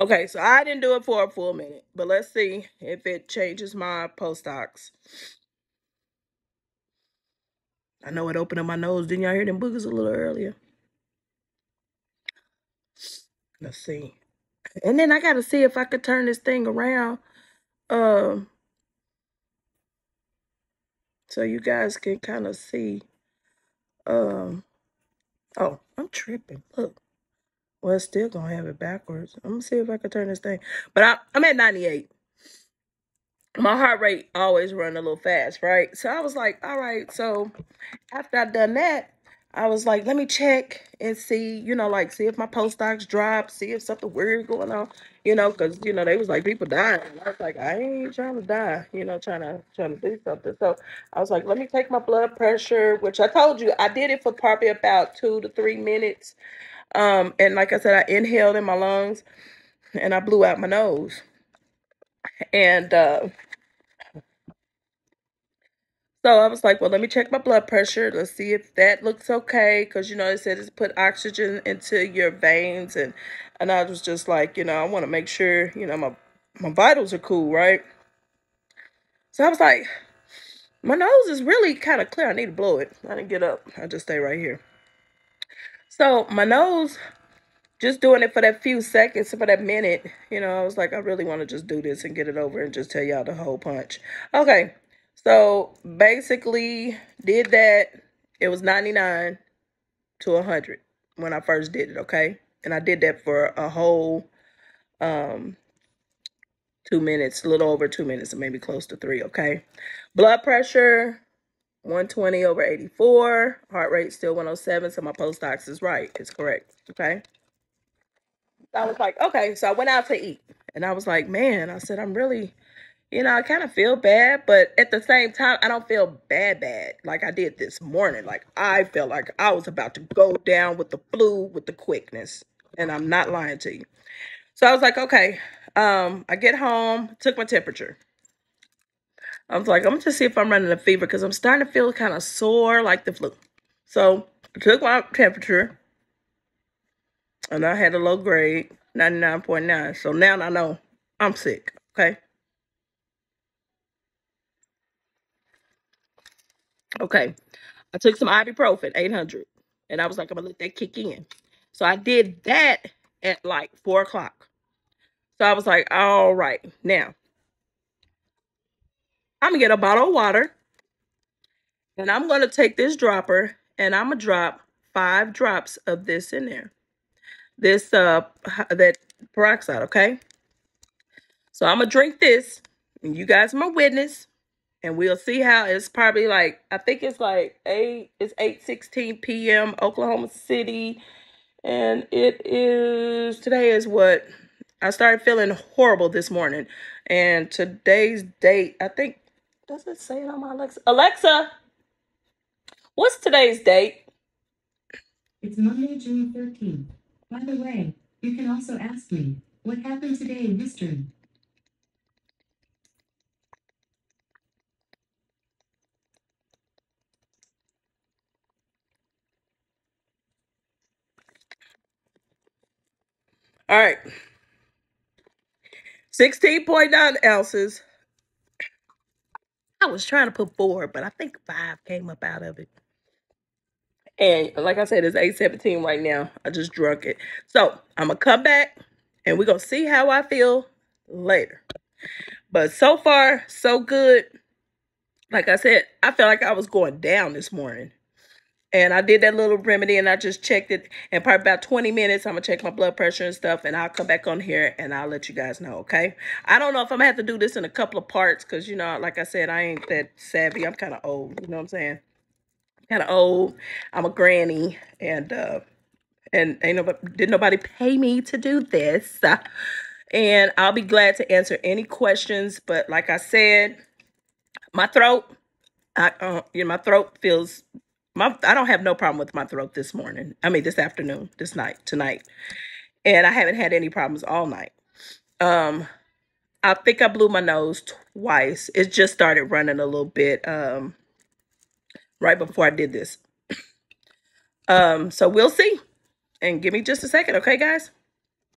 Okay, so I didn't do it for a full minute, but let's see if it changes my pulse ox. I know it opened up my nose. Didn't y'all hear them boogers a little earlier? Let's see. And then I got to see if I could turn this thing around. Um, so you guys can kind of see. Um, oh, I'm tripping. Look. Well, it's still gonna have it backwards. I'm gonna see if I can turn this thing. But I, I'm at 98. My heart rate always run a little fast, right? So I was like, all right. So after I done that, I was like, let me check and see, you know, like see if my pulse ox drop, see if something weird going on, you know, because you know they was like people dying. I was like, I ain't trying to die, you know, trying to trying to do something. So I was like, let me take my blood pressure, which I told you I did it for probably about two to three minutes. Um, and like I said, I inhaled in my lungs and I blew out my nose. And uh, so I was like, well, let me check my blood pressure. Let's see if that looks okay. Because, you know, it said it's put oxygen into your veins. And, and I was just like, you know, I want to make sure, you know, my, my vitals are cool, right? So I was like, my nose is really kind of clear. I need to blow it. I didn't get up. I just stay right here. So my nose, just doing it for that few seconds, for that minute, you know, I was like, I really want to just do this and get it over and just tell y'all the whole punch. Okay, so basically did that. It was 99 to 100 when I first did it, okay? And I did that for a whole um two minutes, a little over two minutes, maybe close to three, okay? Blood pressure, 120 over 84. Heart rate still 107. So my pulse ox is right. It's correct. Okay. I was like, okay. So I went out to eat. And I was like, man, I said, I'm really, you know, I kind of feel bad. But at the same time, I don't feel bad, bad like I did this morning. Like I felt like I was about to go down with the flu with the quickness. And I'm not lying to you. So I was like, okay. Um, I get home, took my temperature. I was like, I'm just see if I'm running a fever because I'm starting to feel kind of sore like the flu. So I took my temperature and I had a low grade, 99.9. So now I know I'm sick, okay? Okay. I took some ibuprofen, 800, and I was like, I'm gonna let that kick in. So I did that at like four o'clock. So I was like, all right, now I'm gonna get a bottle of water and I'm gonna take this dropper and I'm gonna drop five drops of this in there. This uh that peroxide, okay? So I'm gonna drink this, and you guys my witness, and we'll see how it's probably like I think it's like eight it's 8 16 p.m. Oklahoma City, and it is today is what I started feeling horrible this morning. And today's date, I think does it say it on my Alexa? Alexa, what's today's date? It's Monday, June 13th. By the way, you can also ask me, what happened today in history? All right. 16.9 ounces I was trying to put four, but I think five came up out of it. And like I said, it's 817 right now. I just drunk it. So I'm going to come back and we're going to see how I feel later. But so far, so good. Like I said, I felt like I was going down this morning. And I did that little remedy and I just checked it. And probably about 20 minutes, I'm going to check my blood pressure and stuff. And I'll come back on here and I'll let you guys know, okay? I don't know if I'm going to have to do this in a couple of parts because, you know, like I said, I ain't that savvy. I'm kind of old, you know what I'm saying? Kind of old. I'm a granny and, uh, and ain't nobody, did nobody pay me to do this. And I'll be glad to answer any questions. But like I said, my throat, I, uh, you know, my throat feels my I don't have no problem with my throat this morning. I mean this afternoon, this night, tonight. And I haven't had any problems all night. Um I think I blew my nose twice. It just started running a little bit um right before I did this. Um so we'll see. And give me just a second, okay guys?